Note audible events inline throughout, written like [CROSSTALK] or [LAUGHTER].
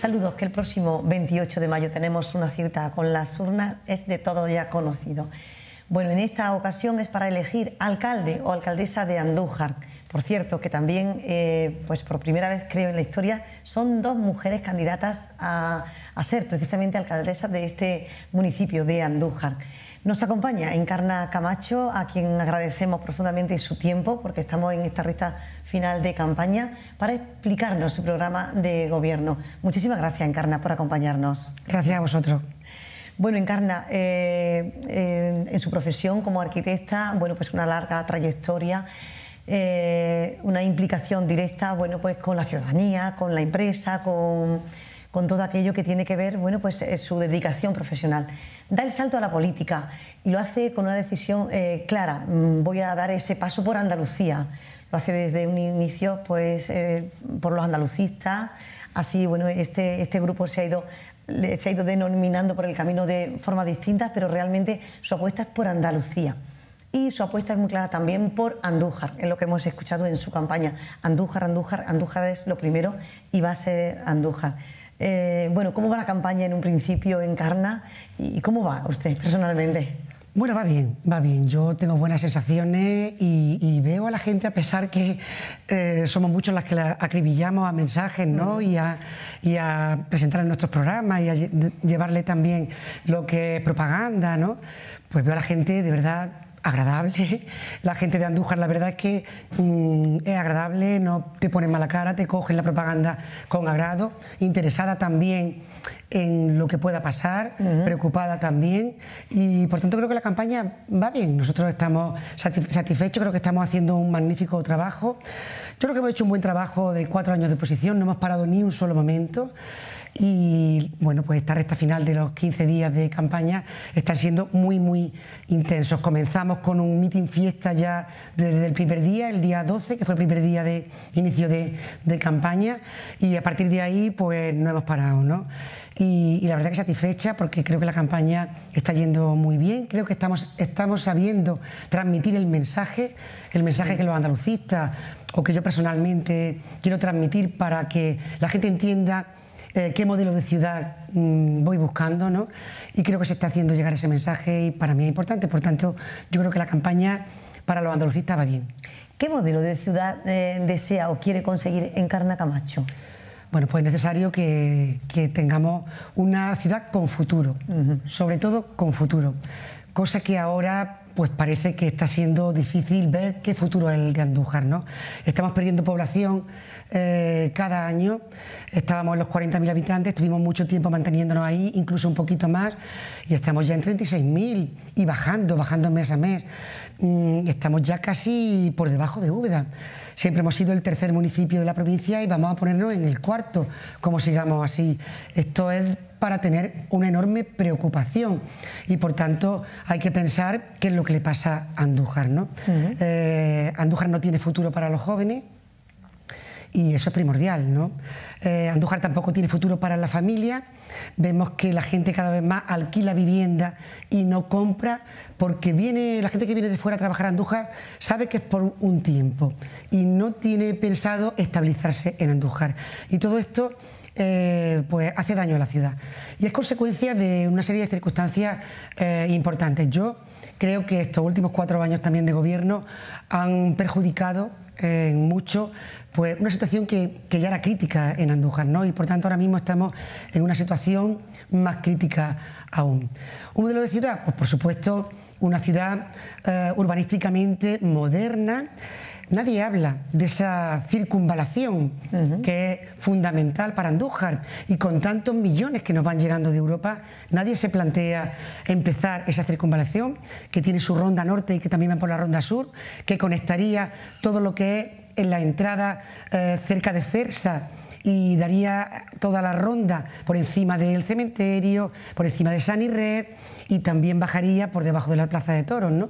Saludos, que el próximo 28 de mayo tenemos una cita con las urnas, es de todo ya conocido. Bueno, en esta ocasión es para elegir alcalde o alcaldesa de Andújar. Por cierto, que también, eh, pues por primera vez creo en la historia, son dos mujeres candidatas a, a ser precisamente alcaldesas de este municipio de Andújar. Nos acompaña Encarna Camacho, a quien agradecemos profundamente su tiempo, porque estamos en esta recta final de campaña, para explicarnos su programa de gobierno. Muchísimas gracias, Encarna, por acompañarnos. Gracias a vosotros. Bueno, Encarna, eh, eh, en su profesión como arquitecta, bueno, pues una larga trayectoria, eh, una implicación directa, bueno, pues con la ciudadanía, con la empresa, con con todo aquello que tiene que ver, bueno, pues su dedicación profesional. Da el salto a la política y lo hace con una decisión eh, clara. Mm, voy a dar ese paso por Andalucía. Lo hace desde un inicio, pues, eh, por los andalucistas. Así, bueno, este, este grupo se ha ido se ha ido denominando por el camino de formas distintas, pero realmente su apuesta es por Andalucía. Y su apuesta es muy clara también por Andújar, es lo que hemos escuchado en su campaña. Andújar, Andújar, Andújar es lo primero y va a ser Andújar. Eh, bueno, ¿cómo va la campaña en un principio en Carna y cómo va usted personalmente? Bueno, va bien, va bien. Yo tengo buenas sensaciones y, veo a la gente, a pesar que eh, somos muchos las que la acribillamos a mensajes ¿no? Mm. y, a, y, a, presentar en nuestros programas y a llevarle también lo que es propaganda, ¿no? pues veo a la gente de verdad agradable. [LAUGHS] La gente de Andújar, la verdad es que mm, es agradable, no te pone mala cara, te cogen la propaganda con agrado, interesada también en lo que pueda pasar, preocupada también y por tanto creo que la campaña va bien. Nosotros estamos satisfechos, creo que estamos haciendo un magnífico trabajo. Yo creo que hemos hecho un buen trabajo de cuatro años de posición, no hemos parado ni un solo momento y bueno, pues esta recta final de los 15 días de campaña están siendo muy, muy intensos. Comenzamos con un meeting fiesta ya desde el primer día, el día 12, que fue el primer día de inicio de, campaña, y a partir de ahí pues no hemos parado, ¿no? Y, la verdad que satisfecha porque creo que la campaña está yendo muy bien, creo que estamos, estamos sabiendo transmitir el mensaje, el mensaje que los andalucistas o que yo personalmente quiero transmitir para que la gente entienda eh, qué modelo de ciudad mm, voy buscando, ¿no? Y creo que se está haciendo llegar ese mensaje y para mí es importante. Por tanto, yo creo que la campaña para los andalucistas va bien. ¿Qué modelo de ciudad eh, desea o quiere conseguir en Camacho? Bueno, pues es necesario que, tengamos una ciudad con futuro, sobre todo con futuro, cosa que ahora pues parece que está siendo difícil ver qué futuro es el de Andújar. ¿no? Estamos perdiendo población eh, cada año, estábamos en los 40.000 habitantes, estuvimos mucho tiempo manteniéndonos ahí, incluso un poquito más, y estamos ya en 36.000 y bajando, bajando mes a mes. Mm, estamos ya casi por debajo de Úbeda. Siempre hemos sido el tercer municipio de la provincia y vamos a ponernos en el cuarto, como sigamos así. Esto es para tener una enorme preocupación y por tanto hay que pensar qué es lo que le pasa a Andújar. ¿no? Eh, Andújar no tiene futuro para los jóvenes y eso es primordial. ¿no? Eh, Andújar tampoco tiene futuro para la familia. Vemos que la gente cada vez más alquila vivienda y no compra porque viene la gente que viene de fuera a trabajar a Andújar sabe que es por un tiempo y no tiene pensado estabilizarse en Andújar. Y todo esto eh, pues hace daño a la ciudad. Y es consecuencia de una serie de circunstancias eh, importantes. Yo creo que estos últimos cuatro años también de gobierno han perjudicado en mucho pues una situación que, ya era crítica en Andújar, ¿no? Y por tanto ahora mismo estamos en una situación más crítica aún. ¿Un modelo de ciudad? Pues por supuesto una ciudad eh, urbanísticamente moderna, Nadie habla de esa circunvalación que es fundamental para Andújar y con tantos millones que nos van llegando de Europa, nadie se plantea empezar esa circunvalación que tiene su ronda norte y que también va por la ronda sur, que conectaría todo lo que es en la entrada eh, cerca de Cersa y daría toda la ronda por encima del cementerio, por encima de San Irred y también bajaría por debajo de la Plaza de Toros. ¿no?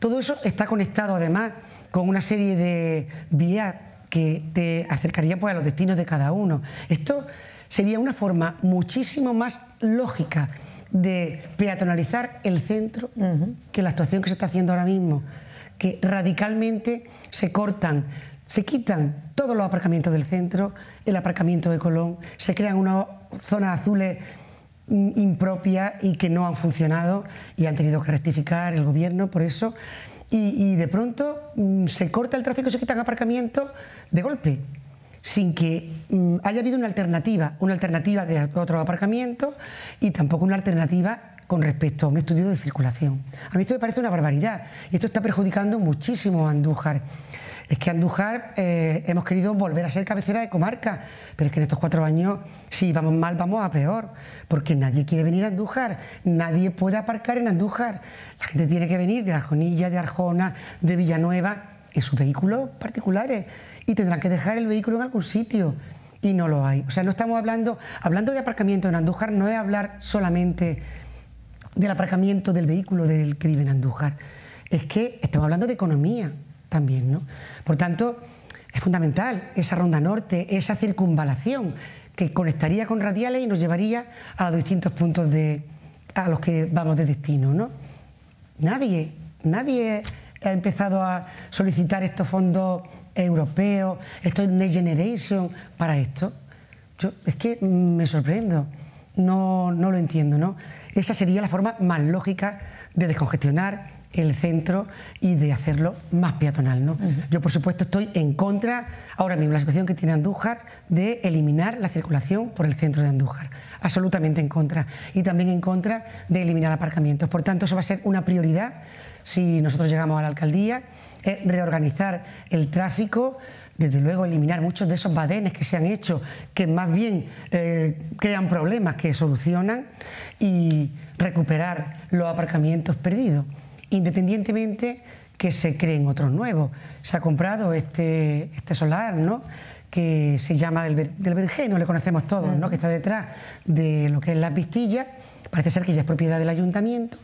Todo eso está conectado además con una serie de vías que te acercarían pues, a los destinos de cada uno. Esto sería una forma muchísimo más lógica de peatonalizar el centro que la actuación que se está haciendo ahora mismo, que radicalmente se cortan Se quitan todos los aparcamientos del centro, el aparcamiento de Colón, se crean unas zonas azules mm, impropias y que no han funcionado y han tenido que rectificar el gobierno por eso. Y, de pronto mm, se corta el tráfico, se quitan aparcamientos de golpe sin que mm, haya habido una alternativa, una alternativa de otro aparcamiento y tampoco una alternativa con respecto a un estudio de circulación. A mí esto me parece una barbaridad y esto está perjudicando muchísimo a Andújar. Es que Andújar eh, hemos querido volver a ser cabecera de comarca, pero es que en estos cuatro años, si vamos mal, vamos a peor, porque nadie quiere venir a Andújar, nadie puede aparcar en Andújar. La gente tiene que venir de Arjonilla, de Arjona, de Villanueva, en sus vehículos particulares y tendrán que dejar el vehículo en algún sitio y no lo hay. O sea, no estamos hablando, hablando de aparcamiento en Andújar, no es hablar solamente del aparcamiento del vehículo del que vive en Andújar, es que estamos hablando de economía también, ¿no? Por tanto, es fundamental esa ronda norte, esa circunvalación que conectaría con radiales y nos llevaría a los distintos puntos de, a los que vamos de destino, ¿no? Nadie, nadie ha empezado a solicitar estos fondos europeos, estos Next Generation para esto. Yo es que me sorprendo, no, no lo entiendo, ¿no? Esa sería la forma más lógica de descongestionar el centro y de hacerlo más peatonal. ¿no? Yo, por supuesto, estoy en contra, ahora mismo, la situación que tiene Andújar, de eliminar la circulación por el centro de Andújar. Absolutamente en contra. Y también en contra de eliminar aparcamientos. Por tanto, eso va a ser una prioridad si nosotros llegamos a la alcaldía, es reorganizar el tráfico, desde luego eliminar muchos de esos badenes que se han hecho, que más bien eh, crean problemas que solucionan, y recuperar los aparcamientos perdidos independientemente que se creen otros nuevos. Se ha comprado este, este solar, ¿no? que se llama del, del no le conocemos todos, ¿no? que está detrás de lo que es las vistillas, parece ser que ya es propiedad del ayuntamiento,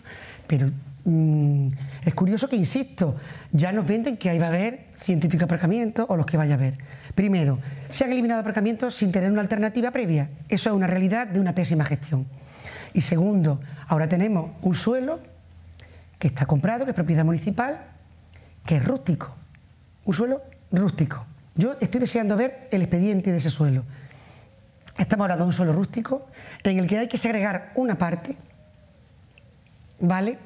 pero mm, es curioso que, insisto, ya nos venden que ahí va a haber científico aparcamientos o los que vaya a haber. Primero, se han eliminado aparcamientos sin tener una alternativa previa. Eso es una realidad de una pésima gestión. Y segundo, ahora tenemos un suelo que está comprado, que es propiedad municipal, que es rústico, un suelo rústico. Yo estoy deseando ver el expediente de ese suelo. Estamos hablando de un suelo rústico en el que hay que segregar una parte, ¿vale?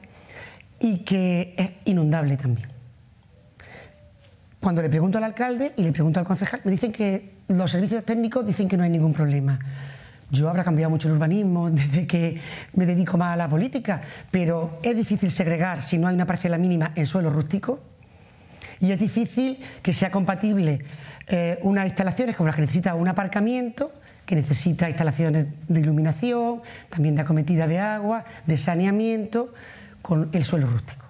Y que es inundable también. Cuando le pregunto al alcalde y le pregunto al concejal, me dicen que los servicios técnicos dicen que no hay ningún problema. Yo habrá cambiado mucho el urbanismo [LAUGHS] desde que me dedico más a la política, pero es difícil segregar si no hay una parcela mínima en suelo rústico y es difícil que sea compatible eh, unas instalaciones como las que necesita un aparcamiento, que necesita instalaciones de iluminación, también de acometida de agua, de saneamiento, con el suelo rústico.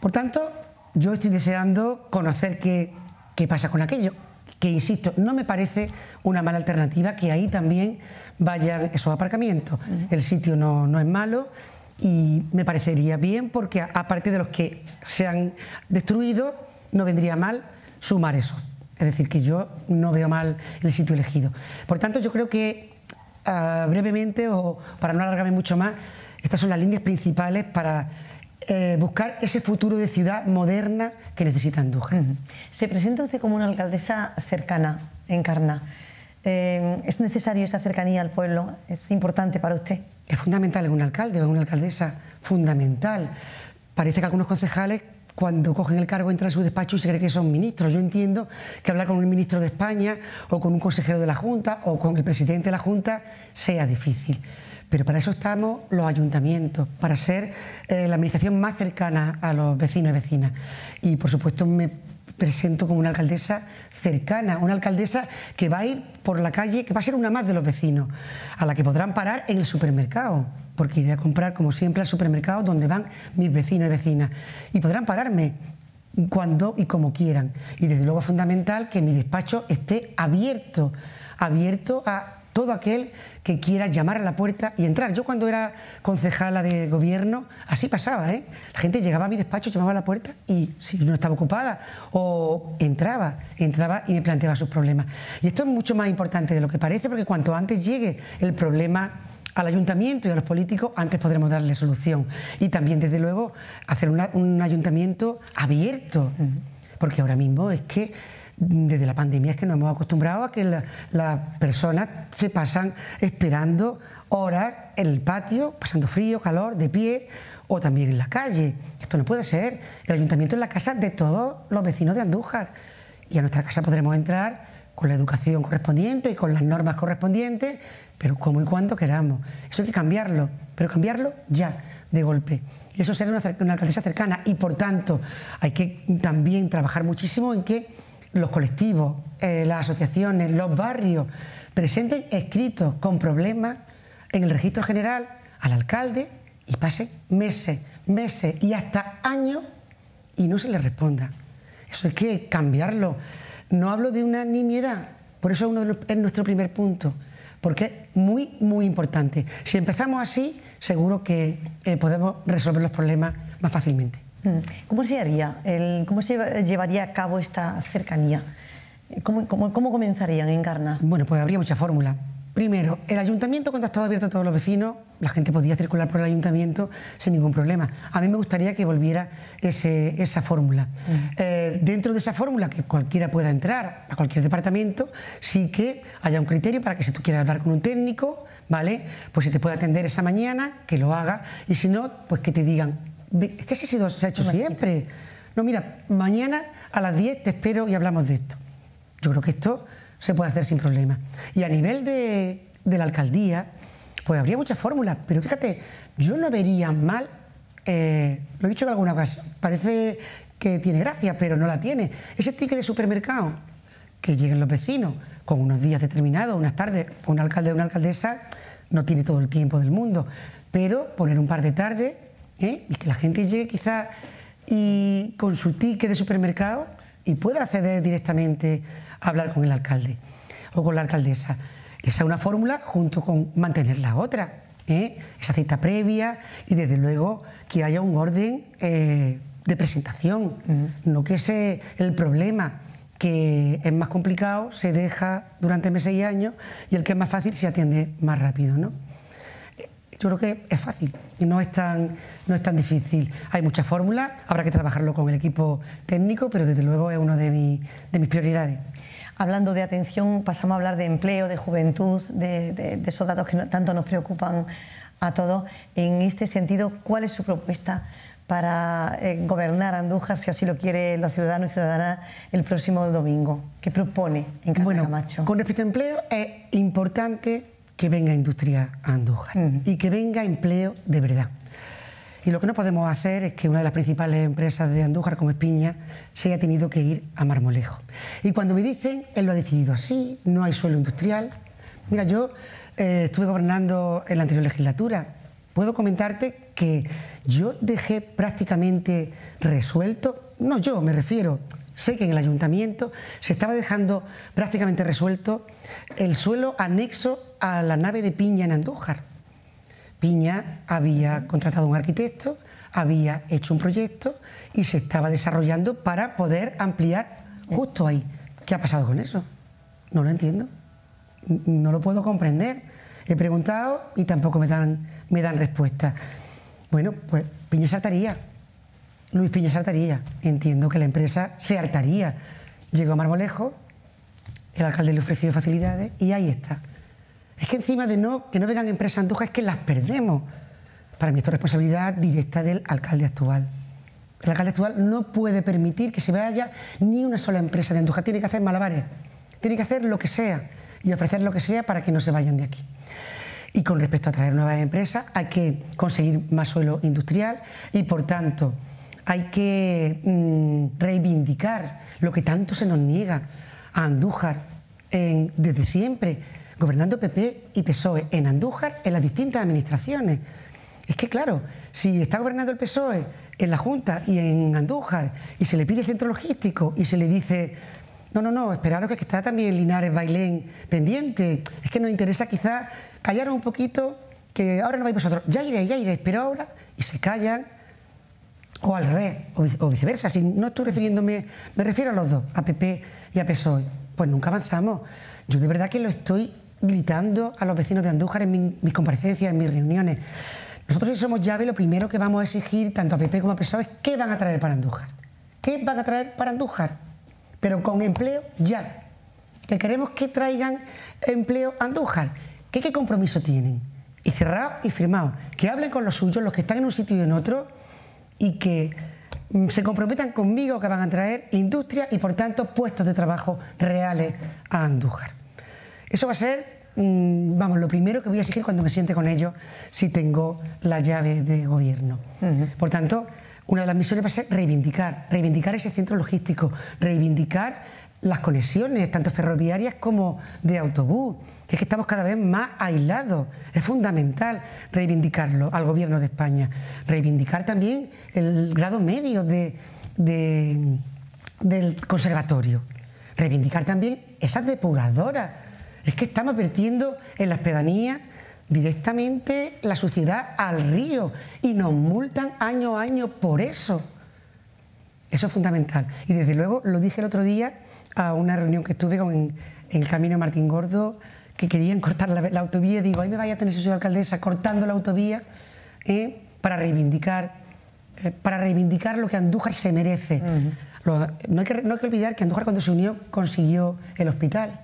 Por tanto, yo estoy deseando conocer qué, qué pasa con aquello que insisto, no me parece una mala alternativa que ahí también vayan esos aparcamientos. El sitio no, es malo y me parecería bien porque aparte de los que se han destruido, no vendría mal sumar eso. Es decir, que yo no veo mal el sitio elegido. Por tanto, yo creo que ah, brevemente, o para no alargarme mucho más, estas son las líneas principales para eh, buscar ese futuro de ciudad moderna que necesita Andújar. Se presenta usted como una alcaldesa cercana, encarna. Eh, ¿Es necesario esa cercanía al pueblo? ¿Es importante para usted? Es fundamental en un alcalde o en una alcaldesa, fundamental. Parece que algunos concejales cuando cogen el cargo entran a su despacho y se cree que son ministros. Yo entiendo que hablar con un ministro de España o con un consejero de la Junta o con el presidente de la Junta sea difícil. Pero para eso estamos los ayuntamientos, para ser eh, la administración más cercana a los vecinos y vecinas. Y por supuesto me presento como una alcaldesa cercana, una alcaldesa que va a ir por la calle, que va a ser una más de los vecinos, a la que podrán parar en el supermercado, porque iré a comprar como siempre al supermercado donde van mis vecinos y vecinas. Y podrán pararme cuando y como quieran. Y desde luego es fundamental que mi despacho esté abierto, abierto a todo aquel que quiera llamar a la puerta y entrar. Yo cuando era concejala de gobierno, así pasaba, ¿eh? La gente llegaba a mi despacho, llamaba a la puerta y si no estaba ocupada o entraba, entraba y me planteaba sus problemas. Y esto es mucho más importante de lo que parece porque cuanto antes llegue el problema al ayuntamiento y a los políticos, antes podremos darle solución. Y también, desde luego, hacer un ayuntamiento abierto porque ahora mismo es que desde la pandemia es que nos hemos acostumbrado a que las personas se pasan esperando horas en el patio, pasando frío, calor, de pie o también en la calle. Esto no puede ser. El ayuntamiento es la casa de todos los vecinos de Andújar y a nuestra casa podremos entrar con la educación correspondiente y con las normas correspondientes, pero como y cuando queramos. Eso hay que cambiarlo, pero cambiarlo ya, de golpe. Y eso será una, alcaldesa cercana y por tanto hay que también trabajar muchísimo en que los colectivos, eh, las asociaciones, los barrios presenten escritos con problemas en el registro general al alcalde y pasen meses, meses y hasta años y no se les responda. Eso hay que cambiarlo. No hablo de una nimiedad, por eso es nuestro primer punto, porque es muy, muy importante. Si empezamos así, seguro que eh, podemos resolver los problemas más fácilmente. Mm. ¿Cómo se haría? ¿Cómo se llevaría a cabo esta cercanía? ¿Cómo, cómo, cómo comenzarían en Encarna? Bueno, pues habría muchas fórmulas. Primero, el ayuntamiento cuando ha estado abierto a todos los vecinos, la gente podía circular por el ayuntamiento sin ningún problema. A mí me gustaría que volviera esa fórmula. Eh, dentro de esa fórmula, que cualquiera pueda entrar a cualquier departamento, sí que haya un criterio para que si tú quieres hablar con un técnico, ¿vale? Pues si te puede atender esa mañana, que lo haga, y si no, pues que te digan, es que se ha hecho siempre. No, mira, mañana a las 10 te espero y hablamos de esto. Yo creo que esto se puede hacer sin problema. Y a nivel de, la alcaldía, pues habría muchas fórmulas, pero fíjate, yo no vería mal, eh, lo he dicho en alguna ocasión, parece que tiene gracia, pero no la tiene. Ese ticket de supermercado, que lleguen los vecinos con unos días determinados, unas tardes, un alcalde o una alcaldesa no tiene todo el tiempo del mundo, pero poner un par de tardes ¿eh? y que la gente llegue quizá y con su ticket de supermercado y pueda acceder directamente hablar con el alcalde o con la alcaldesa. Esa es una fórmula junto con mantener la otra, ¿eh? esa cita previa y desde luego que haya un orden eh, de presentación, no que ese el problema que es más complicado se deja durante meses y años y el que es más fácil se atiende más rápido. ¿no? Yo creo que es fácil y no es tan, no es tan difícil. Hay muchas fórmulas, habrá que trabajarlo con el equipo técnico, pero desde luego es una de, de mis prioridades. Hablando de atención, pasamos a hablar de empleo, de juventud, de, esos datos que tanto nos preocupan a todos. En este sentido, ¿cuál es su propuesta para eh, gobernar Andújar, si así lo quiere los ciudadanos y ciudadanas, el próximo domingo? ¿Qué propone en bueno, Camacho? Con respecto a empleo, es importante que venga industria a Andújar y que venga empleo de verdad. Y lo que no podemos hacer es que una de las principales empresas de Andújar, como Espiña, se haya tenido que ir a Marmolejo. Y cuando me dicen, él lo ha decidido así, no hay suelo industrial. Mira, yo eh, estuve gobernando en la anterior legislatura. Puedo comentarte que yo dejé prácticamente resuelto, no yo, me refiero, sé que en el ayuntamiento se estaba dejando prácticamente resuelto el suelo anexo a la nave de Piña en Andújar Piña había contratado a un arquitecto, había hecho un proyecto y se estaba desarrollando para poder ampliar justo ahí. ¿Qué ha pasado con eso? No lo entiendo. No lo puedo comprender. He preguntado y tampoco me dan, me dan respuesta. Bueno, pues Piña saltaría. Luis Piña saltaría. Entiendo que la empresa se hartaría. Llegó a Marmolejo, el alcalde le ofreció facilidades y ahí está. Es que encima de no, que no vengan empresas Andújar es que las perdemos. Para mí esto es responsabilidad directa del alcalde actual. El alcalde actual no puede permitir que se vaya ni una sola empresa de Andújar. Tiene que hacer malabares. Tiene que hacer lo que sea y ofrecer lo que sea para que no se vayan de aquí. Y con respecto a traer nuevas empresas, hay que conseguir más suelo industrial y, por tanto, hay que mm, reivindicar lo que tanto se nos niega a Andújar desde siempre, gobernando PP y PSOE en Andújar, en las distintas administraciones. Es que claro, si está gobernando el PSOE en la Junta y en Andújar y se le pide centro logístico y se le dice, no, no, no, esperaros que está también Linares, Bailén pendiente, es que nos interesa quizá callaros un poquito, que ahora no vais vosotros, ya iré, ya iré, pero ahora, y se callan, o al revés, o viceversa, si no estoy refiriéndome, me refiero a los dos, a PP y a PSOE, pues nunca avanzamos. Yo de verdad que lo estoy gritando a los vecinos de Andújar en mis comparecencias, en mis reuniones. Nosotros si somos llave, lo primero que vamos a exigir, tanto a PP como a PSOE, es qué van a traer para Andújar. ¿qué van a traer para Andújar? Pero con empleo ya. Que queremos que traigan empleo a Andújar. ¿Qué, ¿Qué compromiso tienen? Y cerrado y firmado. Que hablen con los suyos, los que están en un sitio y en otro, y que mm, se comprometan conmigo que van a traer industria y por tanto puestos de trabajo reales a Andújar. Eso va a ser Vamos, lo primero que voy a exigir cuando me siente con ellos si tengo la llave de gobierno. Por tanto, una de las misiones va a ser reivindicar, reivindicar ese centro logístico, reivindicar las conexiones, tanto ferroviarias como de autobús. es que estamos cada vez más aislados. Es fundamental reivindicarlo al gobierno de España. Reivindicar también el grado medio de, del conservatorio. Reivindicar también esas depuradoras es que estamos vertiendo en las pedanías directamente la suciedad al río y nos multan año a año por eso. Eso es fundamental. Y desde luego lo dije el otro día a una reunión que estuve con, en, el camino Martín Gordo, que querían cortar la, autovía. Digo, ahí me vaya a tener su alcaldesa cortando la autovía eh, para reivindicar eh, para reivindicar lo que Andújar se merece. no, hay que, no hay que olvidar que Andújar cuando se unió consiguió el hospital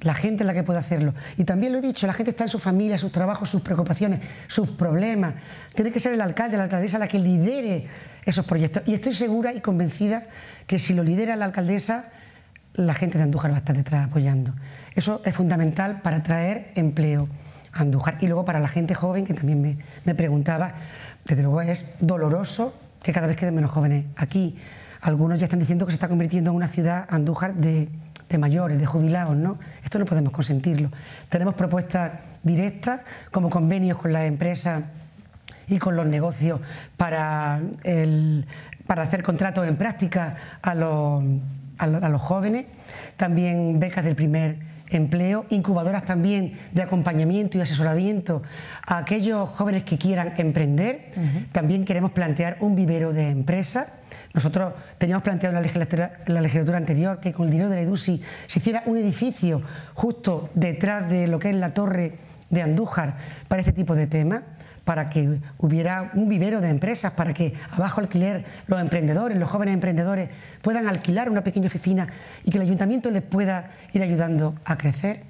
la gente es la que puede hacerlo. Y también lo he dicho, la gente está en su familia, sus trabajos, sus preocupaciones, sus problemas. Tiene que ser el alcalde, la alcaldesa la que lidere esos proyectos. Y estoy segura y convencida que si lo lidera la alcaldesa, la gente de Andújar va a estar detrás apoyando. Eso es fundamental para traer empleo a Andújar. Y luego para la gente joven, que también me, me preguntaba, desde luego es doloroso que cada vez queden menos jóvenes aquí. Algunos ya están diciendo que se está convirtiendo en una ciudad Andújar de de mayores, de jubilados, ¿no? Esto no podemos consentirlo. Tenemos propuestas directas, como convenios con las empresas y con los negocios para, para hacer contratos en práctica a los, a los jóvenes, también becas del primer empleo, incubadoras también de acompañamiento y asesoramiento a aquellos jóvenes que quieran emprender. También queremos plantear un vivero de empresas. Nosotros teníamos planteado en la, legislatura, la legislatura anterior que con el dinero de la EDUSI se hiciera un edificio justo detrás de lo que es la torre de Andújar para este tipo de temas para que hubiera un vivero de empresas, para que abajo alquiler los emprendedores, los jóvenes emprendedores puedan alquilar una pequeña oficina y que el ayuntamiento les pueda ir ayudando a crecer.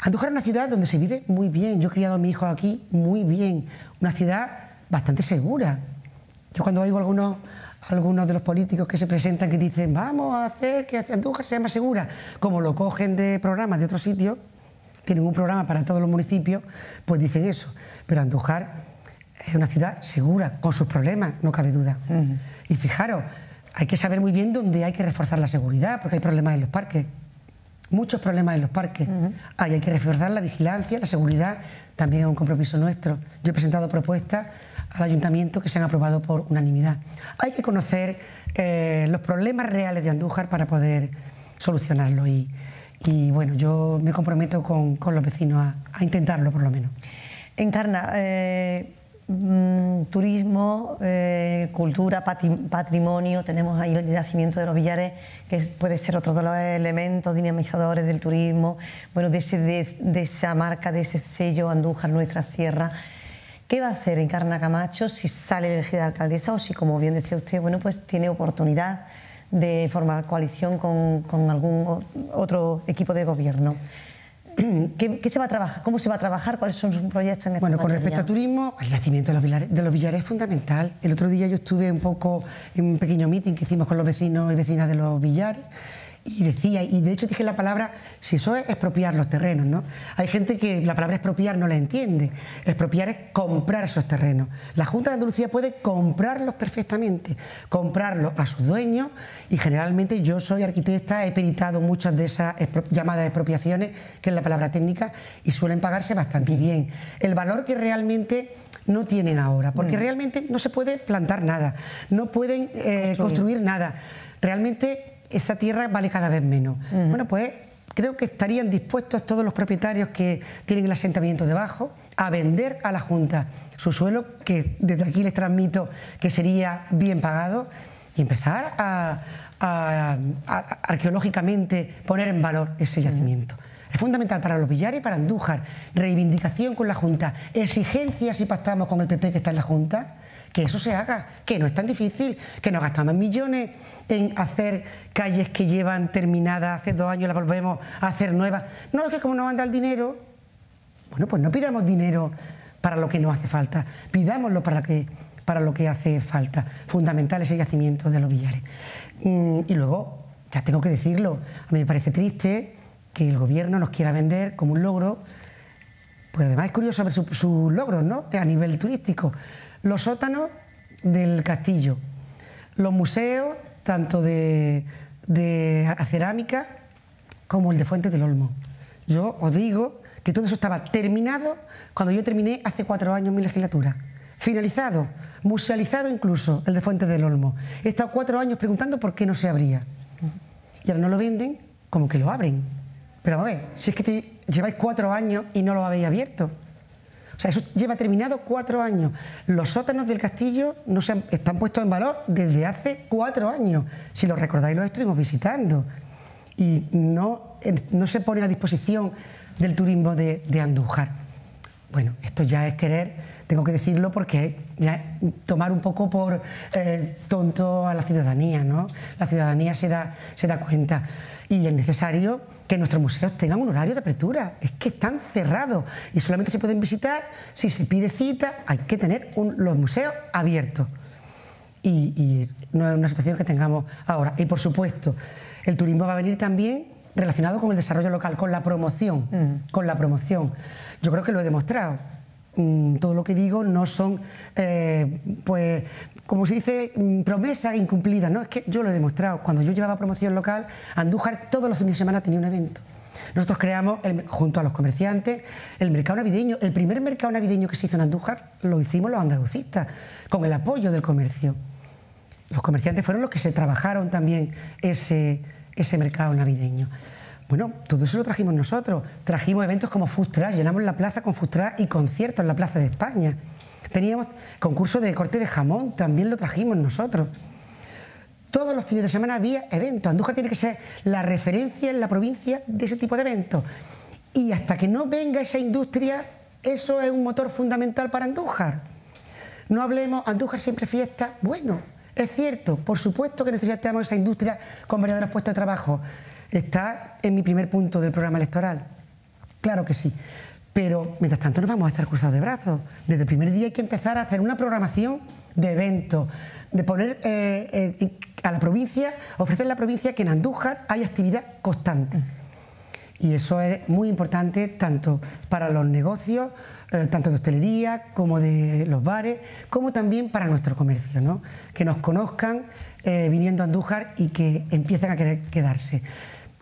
Andújar es una ciudad donde se vive muy bien. Yo he criado a mi hijo aquí muy bien. Una ciudad bastante segura. Yo cuando oigo algunos, algunos de los políticos que se presentan que dicen vamos a hacer que Andújar sea más segura, como lo cogen de programas de otros sitios, tienen un programa para todos los municipios, pues dicen eso. Pero Andújar es una ciudad segura, con sus problemas, no cabe duda. Y fijaros, hay que saber muy bien dónde hay que reforzar la seguridad, porque hay problemas en los parques, muchos problemas en los parques. hay que reforzar la vigilancia, la seguridad, también es un compromiso nuestro. Yo he presentado propuestas al ayuntamiento que se han aprobado por unanimidad. Hay que conocer eh, los problemas reales de Andújar para poder solucionarlos y, y bueno, yo me comprometo con, los vecinos a, intentarlo por lo menos. Encarna, eh, mm, turismo, eh, cultura, patrimonio, tenemos ahí el yacimiento de los Villares, que puede ser otro de los elementos dinamizadores del turismo, bueno, de, de, esa marca, de ese sello Andújar, nuestra sierra. ¿Qué va a hacer Encarna Camacho si sale elegida alcaldesa o si, como bien decía usted, bueno, pues tiene oportunidad de formar coalición con, algún otro equipo de gobierno. [CLEARS THROAT] ¿Qué, se va a trabajar? ¿Cómo se va a trabajar? ¿Cuáles son sus proyectos en este Bueno, con respecto a turismo, el nacimiento de los, de los billares es fundamental. El otro día yo estuve un poco en un pequeño meeting que hicimos con los vecinos y vecinas de los billares y decía, y de hecho dije la palabra, si eso es expropiar los terrenos, ¿no? Hay gente que la palabra expropiar no la entiende. Expropiar es comprar esos terrenos. La Junta de Andalucía puede comprarlos perfectamente, comprarlos a sus dueños y generalmente yo soy arquitecta, he peritado muchas de esas llamadas expropiaciones, que es la palabra técnica, y suelen pagarse bastante bien. El valor que realmente no tienen ahora, porque mm. realmente no se puede plantar nada, no pueden eh, construir nada. Realmente esa tierra vale cada vez menos. Bueno, pues creo que estarían dispuestos todos los propietarios que tienen el asentamiento debajo a vender a la Junta su suelo, que desde aquí les transmito que sería bien pagado, y empezar a, arqueológicamente poner en valor ese yacimiento. Es fundamental para los Villares y para Andújar. Reivindicación con la Junta. Exigencias si pactamos con el PP que está en la Junta. Que eso se haga, que no es tan difícil, que nos gastamos millones en hacer calles que llevan terminadas hace dos años, las volvemos a hacer nuevas. No, es que como no anda el dinero, bueno, pues no pidamos dinero para lo que no hace falta, pidámoslo para, que, para lo que hace falta. Fundamental ese yacimiento de los billares. Mm, y luego, ya tengo que decirlo, a mí me parece triste que el gobierno nos quiera vender como un logro, pues además es curioso ver sus logros, ¿no? A nivel turístico. Los sótanos del castillo, los museos, tanto de, cerámica como el de Fuentes del Olmo. Yo os digo que todo eso estaba terminado cuando yo terminé hace cuatro años mi legislatura. Finalizado, musealizado incluso, el de Fuentes del Olmo. He estado cuatro años preguntando por qué no se abría. Y ahora no lo venden como que lo abren. Pero a ver, si es que lleváis cuatro años y no lo habéis abierto. O sea, eso lleva terminado cuatro años. Los sótanos del castillo no se están puestos en valor desde hace cuatro años. Si lo recordáis, los estuvimos visitando. Y no, no se pone a disposición del turismo de, Andújar. Bueno, esto ya es querer, tengo que decirlo porque ya tomar un poco por eh, tonto a la ciudadanía, ¿no? La ciudadanía se da, se da cuenta y es necesario que nuestros museos tengan un horario de apertura. Es que están cerrados y solamente se pueden visitar si se pide cita. Hay que tener los museos abiertos. Y, y, no es una situación que tengamos ahora. Y por supuesto, el turismo va a venir también relacionado con el desarrollo local, con la promoción, mm. con la promoción. Yo creo que lo he demostrado. Mm, todo lo que digo no son, eh, pues, como se dice, mm, promesas incumplidas. No, es que yo lo he demostrado. Cuando yo llevaba promoción local, Andújar todos los fines de semana tenía un evento. Nosotros creamos, junto a los comerciantes, el mercado navideño. El primer mercado navideño que se hizo en Andújar lo hicimos los andalucistas, con el apoyo del comercio. Los comerciantes fueron los que se trabajaron también ese, ese mercado navideño. Bueno, todo eso lo trajimos nosotros. Trajimos eventos como Fustra, llenamos la plaza con Fustra y conciertos en la Plaza de España. Teníamos concurso de corte de jamón, también lo trajimos nosotros. Todos los fines de semana había eventos. Andújar tiene que ser la referencia en la provincia de ese tipo de eventos. Y hasta que no venga esa industria, eso es un motor fundamental para Andújar. No hablemos, Andújar siempre fiesta. Bueno, es cierto, por supuesto que necesitamos esa industria con verdaderos puestos de trabajo. Está en mi primer punto del programa electoral. Claro que sí. Pero mientras tanto no vamos a estar cruzados de brazos. Desde el primer día hay que empezar a hacer una programación de eventos, de poner eh, eh, a la provincia, ofrecer a la provincia que en Andújar hay actividad constante. Y eso es muy importante tanto para los negocios, eh, tanto de hostelería como de los bares, como también para nuestro comercio, ¿no? que nos conozcan viniendo a Andújar y que empiecen a querer quedarse.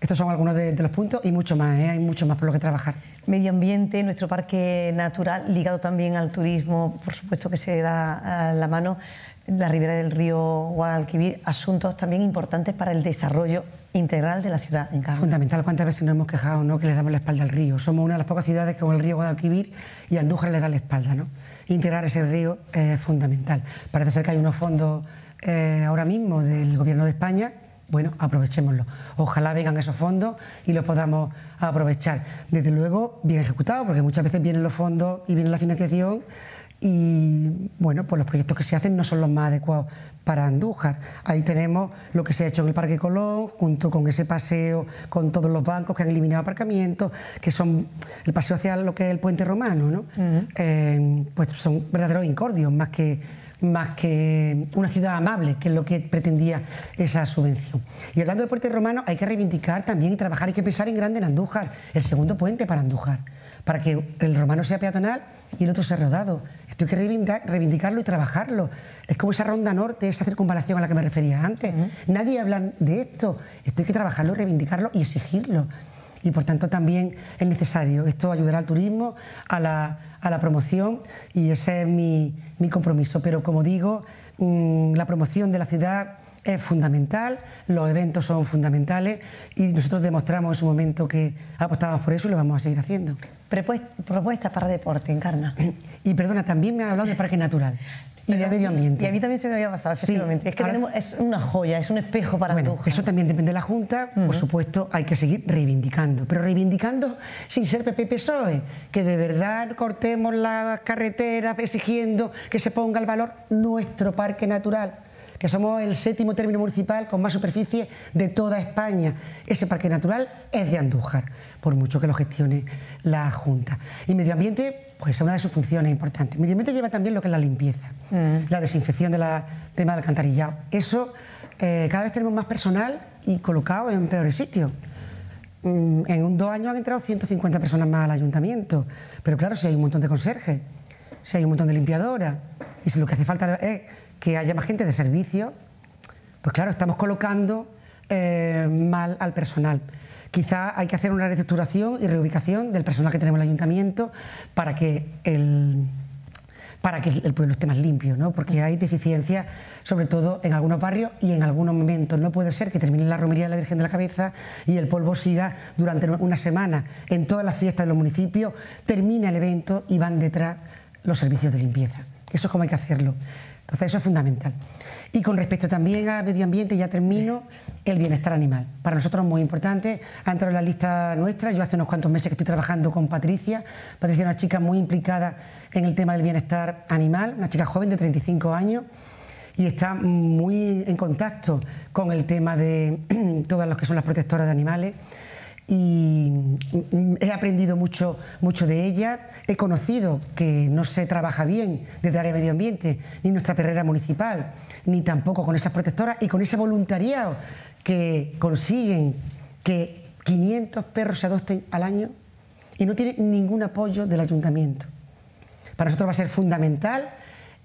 Estos son algunos de, los puntos y mucho más, ¿eh? hay mucho más por lo que trabajar. Medio ambiente, nuestro parque natural, ligado también al turismo, por supuesto que se da a la mano la ribera del río Guadalquivir, asuntos también importantes para el desarrollo integral de la ciudad en Fundamental, cuántas veces nos hemos quejado ¿no? que le damos la espalda al río. Somos una de las pocas ciudades que con el río Guadalquivir y Andújar le da la espalda. ¿no? Integrar ese río es fundamental. Parece ser que hay unos fondos eh, ahora mismo del Gobierno de España bueno, aprovechémoslo. Ojalá vengan esos fondos y los podamos aprovechar. Desde luego, bien ejecutado, porque muchas veces vienen los fondos y viene la financiación y bueno, pues los proyectos que se hacen no son los más adecuados para Andújar. Ahí tenemos lo que se ha hecho en el Parque Colón, junto con ese paseo con todos los bancos que han eliminado aparcamientos, que son el paseo hacia lo que es el puente romano, ¿no? Eh, pues son verdaderos incordios, más que más que una ciudad amable, que es lo que pretendía esa subvención. Y hablando del puente romano, hay que reivindicar también y trabajar, hay que pensar en grande en Andújar, el segundo puente para Andújar, para que el romano sea peatonal y el otro sea rodado. Esto hay que reivindicarlo y trabajarlo. Es como esa ronda norte, esa circunvalación a la que me refería antes. Nadie habla de esto. Esto hay que trabajarlo, reivindicarlo y exigirlo y por tanto también es necesario. Esto ayudará al turismo, a la, a la promoción y ese es mi, mi, compromiso. Pero como digo, mm, la promoción de la ciudad es fundamental, los eventos son fundamentales y nosotros demostramos en su momento que apostamos por eso y lo vamos a seguir haciendo. Propuestas para deporte, Encarna. [CLEARS THROAT] Y perdona, también me ha hablado de parque natural y de medio ambiente. Y a mí también se me había pasado, efectivamente. es que tenemos, es una joya, es un espejo para bueno, Eso también depende de la Junta, por supuesto, hay que seguir reivindicando, pero reivindicando sin ser PP PSOE, que de verdad cortemos las carreteras exigiendo que se ponga el valor nuestro parque natural que somos el séptimo término municipal con más superficie de toda España. Ese parque natural es de Andújar, por mucho que lo gestione la Junta. Y medio ambiente, pues es una de sus funciones importantes. Medio ambiente lleva también lo que es la limpieza, mm. la desinfección del tema del alcantarillado. Eso eh, cada vez tenemos más personal y colocado en peores sitios. Mm, en un, dos años han entrado 150 personas más al ayuntamiento. Pero claro, si hay un montón de conserjes, si hay un montón de limpiadoras, y si lo que hace falta es que haya más gente de servicio, pues claro, estamos colocando eh, mal al personal. Quizá hay que hacer una reestructuración y reubicación del personal que tenemos en el ayuntamiento para que el, para que el pueblo esté más limpio, ¿no? porque hay deficiencias, sobre todo en algunos barrios y en algunos momentos. No puede ser que termine la romería de la Virgen de la Cabeza y el polvo siga durante una semana en todas las fiestas de los municipios, termina el evento y van detrás los servicios de limpieza. Eso es como hay que hacerlo. Entonces eso es fundamental. Y con respecto también a medio ambiente, ya termino, el bienestar animal. Para nosotros es muy importante, ha entrado en la lista nuestra, yo hace unos cuantos meses que estoy trabajando con Patricia, Patricia es una chica muy implicada en el tema del bienestar animal, una chica joven de 35 años, y está muy en contacto con el tema de [CLEARS THROAT] todas las que son las protectoras de animales y he aprendido mucho, mucho de ella. He conocido que no se trabaja bien desde área de medio ambiente, ni nuestra perrera municipal, ni tampoco con esas protectoras y con ese voluntariado que consiguen que 500 perros se adopten al año y no tienen ningún apoyo del ayuntamiento. Para nosotros va a ser fundamental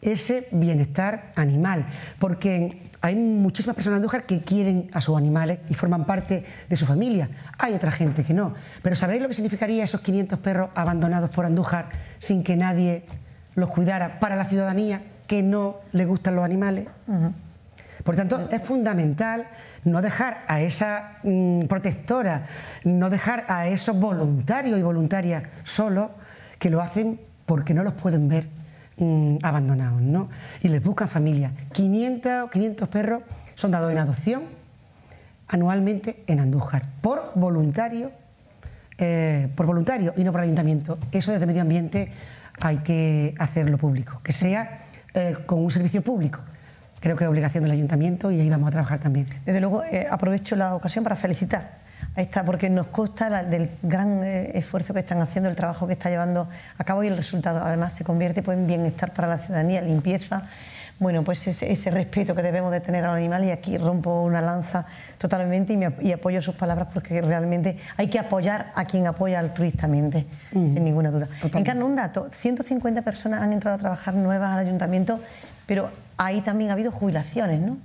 ese bienestar animal, porque hay muchísimas personas de Andújar que quieren a sus animales y forman parte de su familia. Hay otra gente que no. Pero ¿sabréis lo que significaría esos 500 perros abandonados por Andújar sin que nadie los cuidara para la ciudadanía que no le gustan los animales? Por tanto, es fundamental no dejar a esa mm, protectora, no dejar a esos voluntarios y voluntarias solos que lo hacen porque no los pueden ver Mm, abandonados, ¿no? Y les buscan familia. 500, 500 perros son dados en adopción anualmente en Andújar, por voluntario, eh, por voluntario y no por ayuntamiento. Eso desde medio ambiente hay que hacerlo público, que sea eh, con un servicio público. Creo que es obligación del ayuntamiento y ahí vamos a trabajar también. Desde luego, eh, aprovecho la ocasión para felicitar está, porque nos consta del gran eh, esfuerzo que están haciendo, el trabajo que está llevando a cabo y el resultado además se convierte pues, en bienestar para la ciudadanía, limpieza, bueno, pues ese, respeto que debemos de tener al animal y aquí rompo una lanza totalmente y, apoyo sus palabras porque realmente hay que apoyar a quien apoya altruistamente, sin ninguna duda. Encarno, un dato, 150 personas han entrado a trabajar nuevas al ayuntamiento, pero ahí también ha habido jubilaciones, ¿no?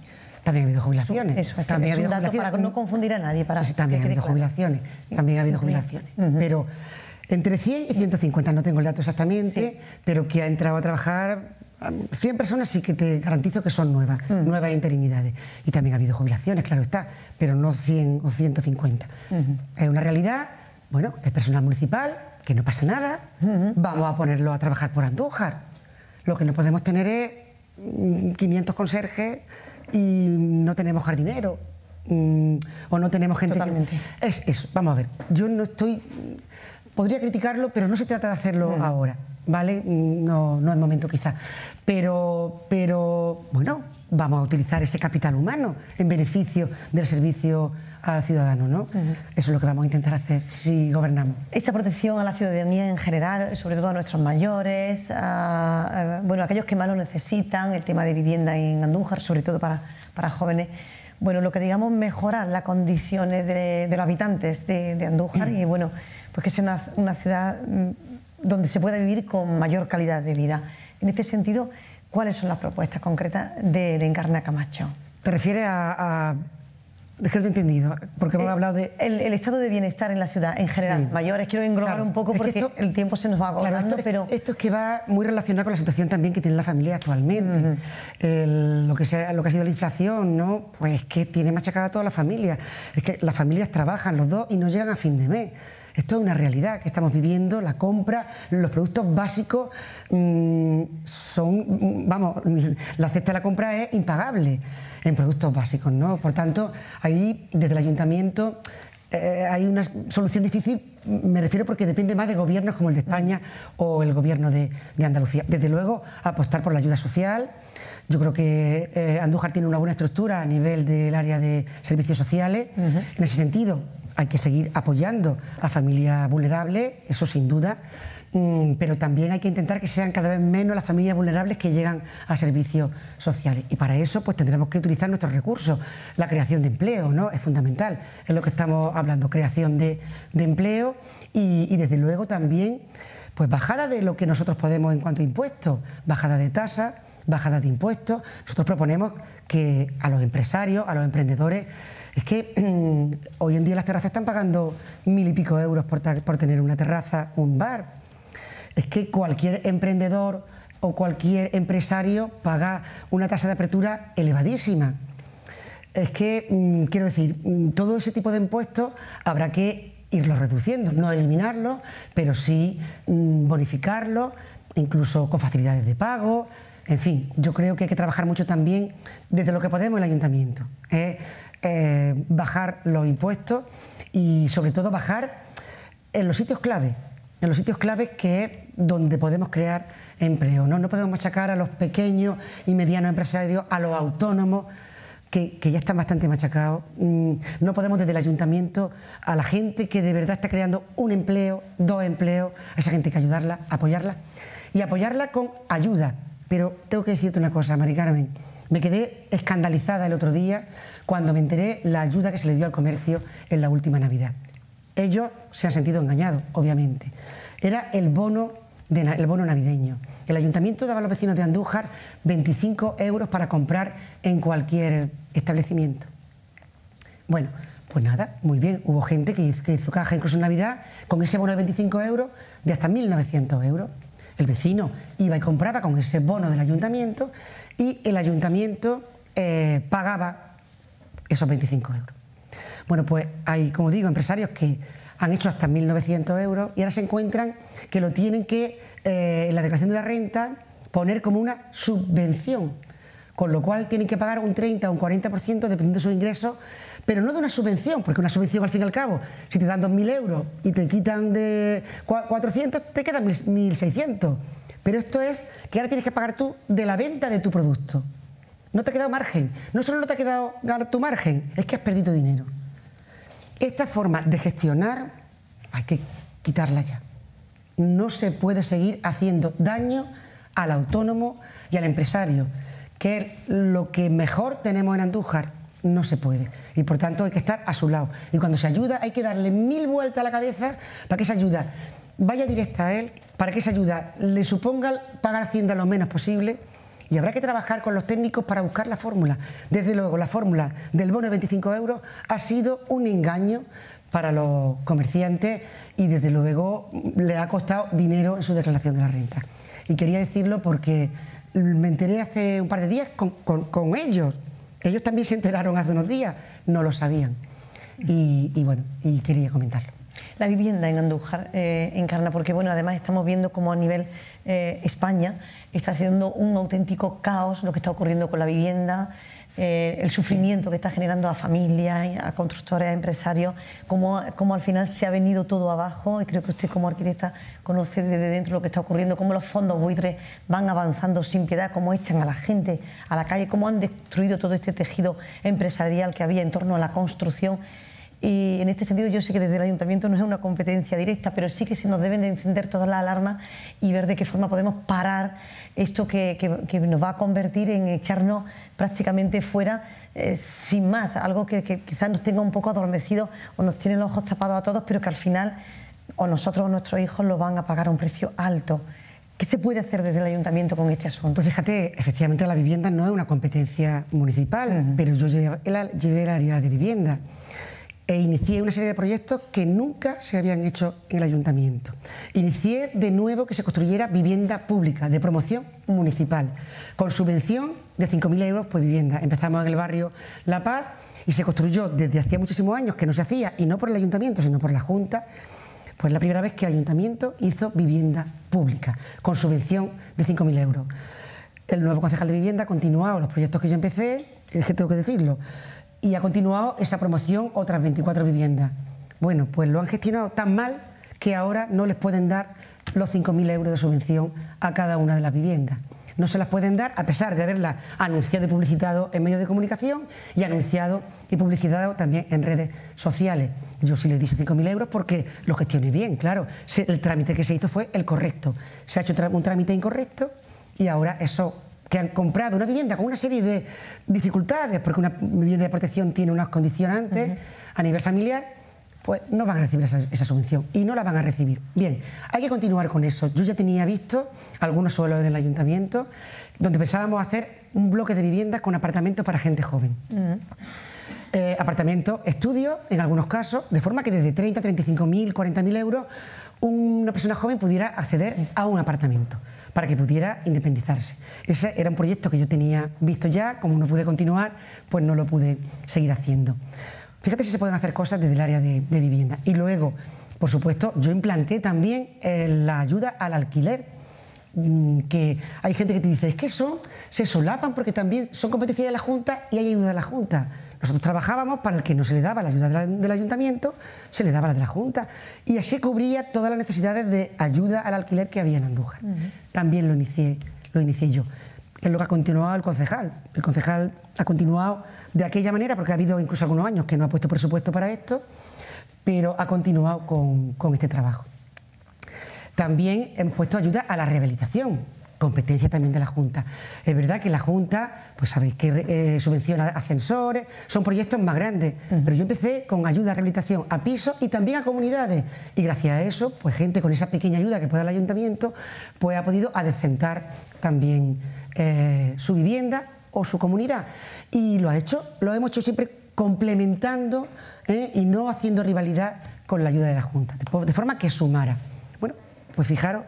También ha habido jubilaciones. Eso, es, también ha habido dato para no confundir a nadie. Para sí, también ha habido jubilaciones. También ha habido jubilaciones. Pero entre 100 y 150, no tengo el dato exactamente, pero que ha entrado a trabajar 100 personas sí que te garantizo que son nuevas, nuevas interinidades. Y también ha habido jubilaciones, claro está, pero no 100 o 150. Es una realidad, bueno, es personal municipal, que no pasa nada, vamos a ponerlo a trabajar por Andújar. Lo que no podemos tener es 500 mm, conserjes y no tenemos jardinero mm, o no tenemos gente Totalmente. Es eso, vamos a ver, yo no estoy... Podría criticarlo, pero no se trata de hacerlo mm. ahora, ¿vale? Mm, no, no es momento quizá. Pero, pero, bueno, vamos a utilizar ese capital humano en beneficio del servicio al ciudadano, ¿no? Eso es lo que vamos a intentar hacer si gobernamos. Esa protección a la ciudadanía en general, sobre todo a nuestros mayores, a, bueno, aquellos que más lo necesitan, el tema de vivienda en Andújar, sobre todo para, para jóvenes. Bueno, lo que digamos mejorar las condiciones de, los habitantes de, Andújar y bueno, pues que sea una, ciudad mm, donde se pueda vivir con mayor calidad de vida. En este sentido, ¿cuáles son las propuestas concretas de, Encarna Camacho? ¿Te refieres a Es que no he entendido, porque hemos Eh, hablado de... El, el estado de bienestar en la ciudad, en general. Sí. Mayores, quiero englobar Claro, un poco es que porque esto- el tiempo se nos va agotando, pero... esto es que va muy relacionado con la situación también que tiene la familia actualmente. El- lo, que sea, lo que ha sido la inflación, ¿no? Pues que tiene machacada a toda la familia. Es que las familias trabajan los dos y no llegan a fin de mes. Esto es una realidad que estamos viviendo, la compra, los productos básicos mm, son, mm, vamos, [LAUGHS] la cesta de la compra es impagable en productos básicos, ¿no? Por tanto, ahí desde el ayuntamiento eh, hay una solución difícil, me refiero porque depende más de gobiernos como el de España o el gobierno de, de Andalucía. Desde luego, apostar por la ayuda social. Yo creo que eh, Andújar tiene una buena estructura a nivel del área de servicios sociales. En ese sentido, hay que seguir apoyando a familias vulnerables, eso sin duda. Mm, pero también hay que intentar que sean cada vez menos las familias vulnerables que llegan a servicios sociales. Y para eso pues tendremos que utilizar nuestros recursos. La creación de empleo ¿no? es fundamental, es lo que estamos hablando, creación de, de empleo y, desde luego también pues bajada de lo que nosotros podemos en cuanto a impuestos, bajada de tasas, bajada de impuestos. Nosotros proponemos que a los empresarios, a los emprendedores, es que mm, hoy en día las terrazas están pagando mil y pico euros por, por tener una terraza, un bar es que cualquier emprendedor o cualquier empresario paga una tasa de apertura elevadísima. Es que, mm, quiero decir, mm, todo ese tipo de impuestos habrá que irlos reduciendo, no eliminarlos, pero sí bonificarlos, incluso con facilidades de pago. En fin, yo creo que hay que trabajar mucho también desde lo que podemos el ayuntamiento. es, eh, bajar los impuestos y sobre todo bajar en los sitios clave, en los sitios claves que es donde podemos crear empleo. ¿no? no podemos machacar a los pequeños y medianos empresarios, a los autónomos, que, que ya están bastante machacados. Mm, No podemos desde el ayuntamiento a la gente que de verdad está creando un empleo, dos empleos, a esa gente hay que ayudarla, apoyarla y apoyarla con ayuda. Pero tengo que decirte una cosa, Mari Carmen. Me quedé escandalizada el otro día cuando me enteré la ayuda que se le dio al comercio en la última Navidad. Ellos se han sentido engañados, obviamente. Era el bono, el bono navideño. El ayuntamiento daba a los vecinos de Andújar 25 euros para comprar en cualquier establecimiento. Bueno, pues nada, muy bien. Hubo gente que hizo, que hizo caja incluso en Navidad con ese bono de 25 euros de hasta 1.900 euros. El vecino iba y compraba con ese bono del ayuntamiento y el ayuntamiento eh, pagaba esos 25 euros. Bueno, pues hay, como digo, empresarios que han hecho hasta 1.900 euros y ahora se encuentran que lo tienen que, eh, en la declaración de la renta, poner como una subvención, con lo cual tienen que pagar un 30 o un 40% dependiendo de sus ingresos, pero no de una subvención, porque una subvención al fin y al cabo, si te dan 2.000 euros y te quitan de cua- 400, te quedan 1.600. Pero esto es que ahora tienes que pagar tú de la venta de tu producto. No te ha quedado margen. No solo no te ha quedado ganar tu margen, es que has perdido dinero. Esta forma de gestionar hay que quitarla ya. No se puede seguir haciendo daño al autónomo y al empresario, que es lo que mejor tenemos en Andújar. No se puede. Y por tanto hay que estar a su lado. Y cuando se ayuda hay que darle mil vueltas a la cabeza para que esa ayuda vaya directa a él, para que esa ayuda le suponga pagar Hacienda lo menos posible y habrá que trabajar con los técnicos para buscar la fórmula. Desde luego, la fórmula del bono de 25 euros ha sido un engaño para los comerciantes y desde luego le ha costado dinero en su declaración de la renta. Y quería decirlo porque me enteré hace un par de días con, ellos. Ellos también se enteraron hace unos días, no lo sabían. Y, bueno, y quería comentarlo. La vivienda en Andújar eh, encarna, porque bueno, además estamos viendo como a nivel eh, España está siendo un auténtico caos lo que está ocurriendo con la vivienda, eh, el sufrimiento que está generando a familias, a constructores, a empresarios, como, como al final se ha venido todo abajo y creo que usted como arquitecta conoce desde dentro lo que está ocurriendo, cómo los fondos buitres van avanzando sin piedad, cómo echan a la gente a la calle, cómo han destruido todo este tejido empresarial que había en torno a la construcción. Y en este sentido yo sé que desde el ayuntamiento no es una competencia directa, pero sí que se nos deben de encender todas las alarmas y ver de qué forma podemos parar esto que, que- que nos va a convertir en echarnos prácticamente fuera eh, sin más, algo que, que quizás nos tenga un poco adormecidos o nos tiene los ojos tapados a todos, pero que al final o nosotros o nuestros hijos lo van a pagar a un precio alto. ¿Qué se puede hacer desde el ayuntamiento con este asunto? Pues fíjate, efectivamente la vivienda no es una competencia municipal, pero yo llevé el, llevé el área de vivienda e inicié una serie de proyectos que nunca se habían hecho en el ayuntamiento. Inicié de nuevo que se construyera vivienda pública de promoción municipal, con subvención de 5.000 euros por vivienda. Empezamos en el barrio La Paz y se construyó desde hacía muchísimos años que no se hacía, y no por el ayuntamiento, sino por la Junta, pues la primera vez que el ayuntamiento hizo vivienda pública, con subvención de 5.000 euros. El nuevo concejal de vivienda ha continuado los proyectos que yo empecé, es que tengo que decirlo, y ha continuado esa promoción otras 24 viviendas. Bueno, pues lo han gestionado tan mal que ahora no les pueden dar los 5.000 euros de subvención a cada una de las viviendas. No se las pueden dar a pesar de haberla anunciado y publicitado en medios de comunicación y anunciado y publicitado también en redes sociales. Yo sí les di 5.000 euros porque lo gestioné bien, claro. El trámite que se hizo fue el correcto. Se ha hecho un trámite incorrecto y ahora eso que han comprado una vivienda con una serie de dificultades, porque una vivienda de protección tiene unas condicionantes a nivel familiar, pues no van a recibir esa, subvención y no la van a recibir. Bien, hay que continuar con eso. Yo ya tenía visto algunos suelos en el ayuntamiento donde pensábamos hacer un bloque de viviendas con apartamentos para gente joven. Eh, apartamentos, estudios, en algunos casos, de forma que desde 30, 35 mil, 40 mil euros una persona joven pudiera acceder a un apartamento para que pudiera independizarse. Ese era un proyecto que yo tenía visto ya, como no pude continuar, pues no lo pude seguir haciendo. Fíjate si se pueden hacer cosas desde el área de, vivienda. Y luego, por supuesto, yo implanté también eh, la ayuda al alquiler mm, que hay gente que te dice, es que son, se solapan porque también son competencias de la Junta y hay ayuda de la Junta. Nosotros trabajábamos para el que no se le daba la ayuda del ayuntamiento, se le daba la de la Junta. Y así cubría todas las necesidades de ayuda al alquiler que había en Andújar. También lo inicié, lo inicié yo. Es lo que ha continuado el concejal. El concejal ha continuado de aquella manera, porque ha habido incluso algunos años que no ha puesto presupuesto para esto, pero ha continuado con, con este trabajo. También hemos puesto ayuda a la rehabilitación competencia también de la Junta. Es verdad que la Junta, pues sabéis que eh, subvenciona ascensores, son proyectos más grandes, pero yo empecé con ayuda a rehabilitación a pisos y también a comunidades. Y gracias a eso, pues gente con esa pequeña ayuda que puede dar el ayuntamiento, pues ha podido adecentar también eh, su vivienda o su comunidad. Y lo ha hecho, lo hemos hecho siempre complementando eh, y no haciendo rivalidad con la ayuda de la Junta, de forma que sumara. Bueno, pues fijaros,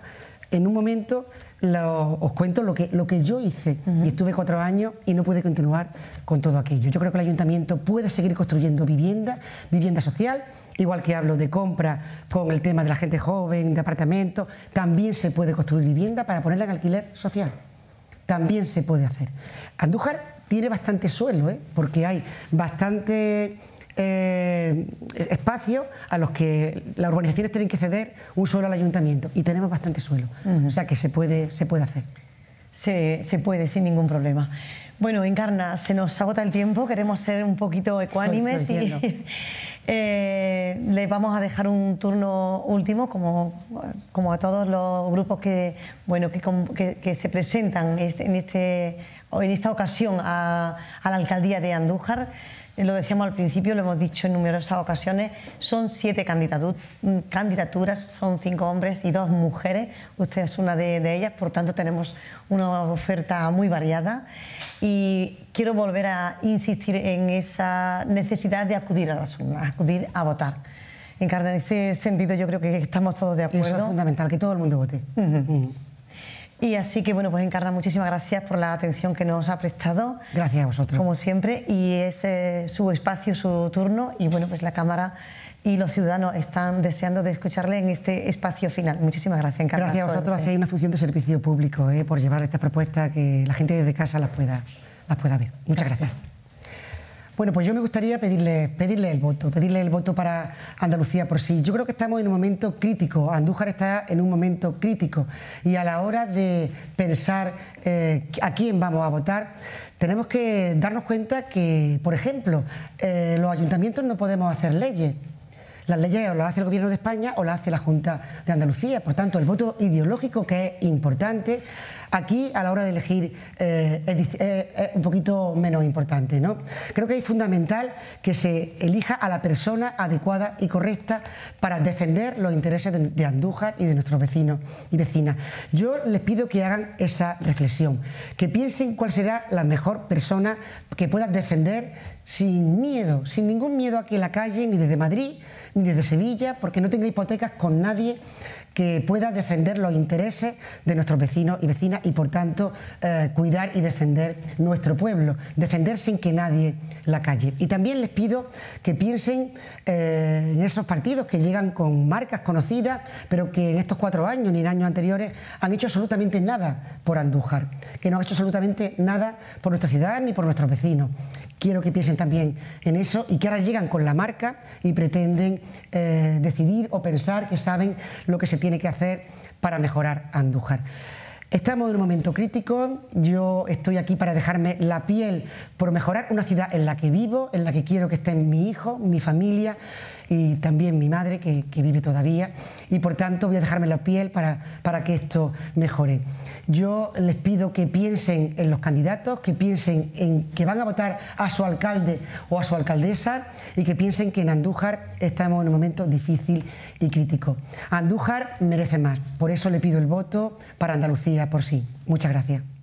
en un momento os cuento lo que, lo que yo hice. Y estuve cuatro años y no pude continuar con todo aquello. Yo creo que el ayuntamiento puede seguir construyendo vivienda, vivienda social, igual que hablo de compra con el tema de la gente joven, de apartamentos, también se puede construir vivienda para ponerla en alquiler social. También se puede hacer. Andújar tiene bastante suelo, ¿eh? porque hay bastante eh, espacios a los que las urbanizaciones tienen que ceder un suelo al ayuntamiento y tenemos bastante suelo. O sea que se puede, se puede hacer. Se, se, puede, sin ningún problema. Bueno, Encarna, se nos agota el tiempo, queremos ser un poquito ecuánimes y [LAUGHS] eh, le vamos a dejar un turno último, como, como a todos los grupos que, bueno, que, que, se presentan en, este, en esta ocasión a, a la alcaldía de Andújar lo decíamos al principio, lo hemos dicho en numerosas ocasiones, son siete candidaturas, son cinco hombres y dos mujeres, usted es una de, ellas, por tanto tenemos una oferta muy variada y quiero volver a insistir en esa necesidad de acudir a las urnas, acudir a votar. En ese sentido yo creo que estamos todos de acuerdo. Eso es fundamental, que todo el mundo vote. Y así que, bueno, pues Encarna, muchísimas gracias por la atención que nos ha prestado. Gracias a vosotros. Como siempre, y es eh, su espacio, su turno, y bueno, pues la Cámara y los ciudadanos están deseando de escucharle en este espacio final. Muchísimas gracias, Encarna. Gracias a vosotros, hacéis una función de servicio público eh, por llevar estas propuestas que la gente desde casa las pueda, las pueda ver. Muchas gracias. Bueno, pues yo me gustaría pedirle, pedirle el voto, pedirle el voto para Andalucía por sí. Yo creo que estamos en un momento crítico, Andújar está en un momento crítico y a la hora de pensar eh, a quién vamos a votar, tenemos que darnos cuenta que, por ejemplo, eh, los ayuntamientos no podemos hacer leyes. Las leyes o las hace el Gobierno de España o las hace la Junta de Andalucía. Por tanto, el voto ideológico, que es importante, aquí a la hora de elegir eh, es, un poquito menos importante. ¿no? Creo que es fundamental que se elija a la persona adecuada y correcta para defender los intereses de, Andújar y de nuestros vecinos y vecinas. Yo les pido que hagan esa reflexión, que piensen cuál será la mejor persona que pueda defender sin miedo, sin ningún miedo a que la calle, ni desde Madrid, ni desde Sevilla, porque no tenga hipotecas con nadie que pueda defender los intereses de nuestros vecinos y vecinas y por tanto eh, cuidar y defender nuestro pueblo, defender sin que nadie la calle. Y también les pido que piensen eh, en esos partidos que llegan con marcas conocidas, pero que en estos cuatro años ni en años anteriores han hecho absolutamente nada por Andújar, que no han hecho absolutamente nada por nuestra ciudad ni por nuestros vecinos. Quiero que piensen también en eso y que ahora llegan con la marca y pretenden eh, decidir o pensar que saben lo que se tiene que hacer para mejorar Andújar. Estamos en un momento crítico, yo estoy aquí para dejarme la piel por mejorar. Una ciudad en la que vivo, en la que quiero que estén mi hijo, mi familia y también mi madre que, vive todavía y por tanto voy a dejarme la piel para, para que esto mejore. Yo les pido que piensen en los candidatos, que piensen en que van a votar a su alcalde o a su alcaldesa y que piensen que en Andújar estamos en un momento difícil y crítico. Andújar merece más, por eso le pido el voto para Andalucía por sí. Muchas gracias.